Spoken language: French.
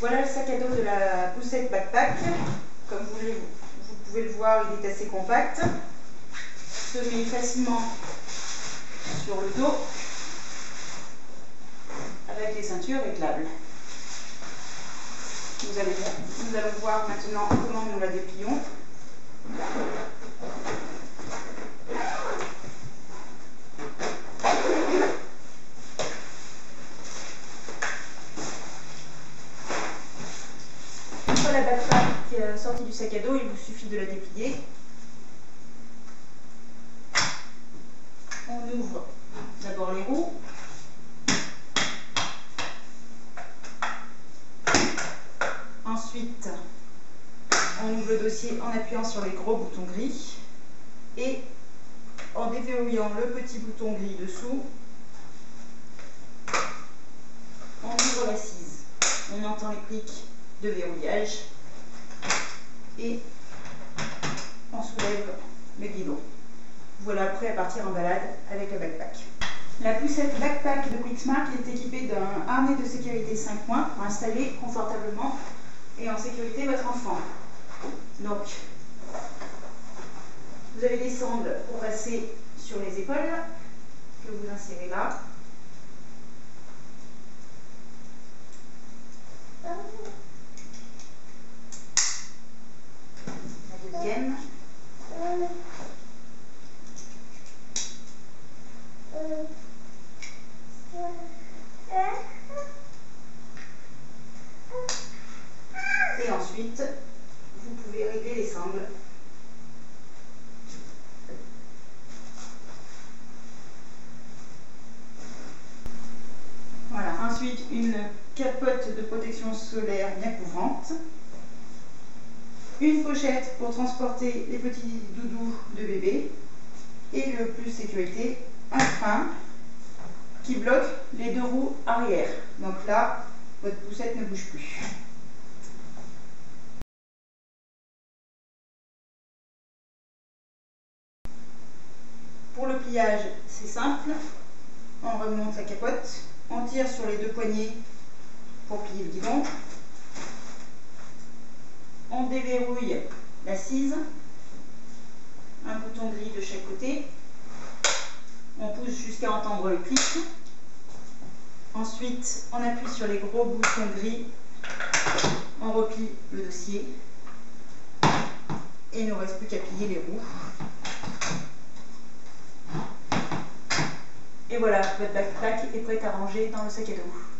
Voilà le sac à dos de la poussette backpack. Comme vous, pouvez le voir, il est assez compact. Se met facilement sur le dos avec les ceintures allons, nous allons voir maintenant comment nous la déplions. La backpack est sortie du sac à dos, il vous suffit de la déplier. On ouvre d'abord les roues. Ensuite, on ouvre le dossier en appuyant sur les gros boutons gris et en déverrouillant le petit bouton gris dessous, on ouvre l'assise. On entend les clics de verrouillage et on soulève le guidon. Voilà prêt à partir en balade avec le backpack. La poussette backpack de Quicksmart est équipée d'un harnais de sécurité 5 points pour installer confortablement et en sécurité votre enfant. Donc, vous avez des sangles pour passer sur les épaules que vous insérez là. Ensuite, vous pouvez régler les sangles. Voilà, ensuite une capote de protection solaire bien couvrante une pochette pour transporter les petits doudous de bébé et le plus sécurité, un frein qui bloque les deux roues arrière. Donc là, votre poussette ne bouge plus. Pour le pliage, c'est simple. On remonte la capote, on tire sur les deux poignées pour plier le guidon. On déverrouille l'assise, un bouton gris de chaque côté, on pousse jusqu'à entendre le clic, ensuite on appuie sur les gros boutons gris, on replie le dossier. Et il ne reste plus qu'à plier les roues. Et voilà, votre backpack est prêt à ranger dans le sac à dos.